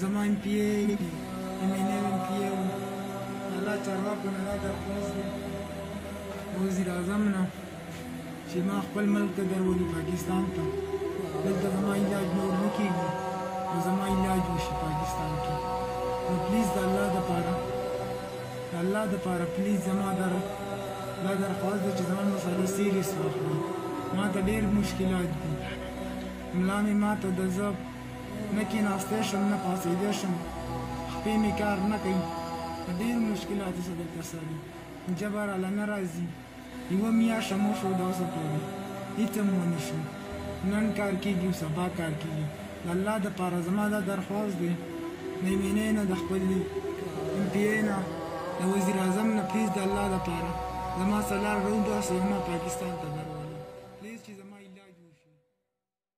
زما ایم پی ای ایم ای نه ایم پی ای الله چارواکو نه دا درخواست دی وزیر اعظم نه چې ما خپل ملک ته درولي پاکستان ته دلته زما علاج نور نه کېږي نو زما علاج وشي پاکستان کې نو پلیز د الله دپاره د الله دپاره پلیز زما در دا درخواست دی چې زما مسله سیریس واخلي ما ته ډېر مشکلات دي ملا مې ماته ده زه نه کېناستی شم نه پاڅېدی شم خپې مې کار نه کوي ډېر مشکلات څه دلته سره دي ژبه راله نه راځي یوه میاشت هم وشو دا اوسه پورې هېڅ هم ونه شو نن کار کېږي سبا کار کېږي د الله دپاره زما دا درخواست دی میمنې نه د خپل ایم پي اې نه د وزیر اعظم نه پلیز د الله دپاره زما سلار روباسي او ما پاکستان ته دروړي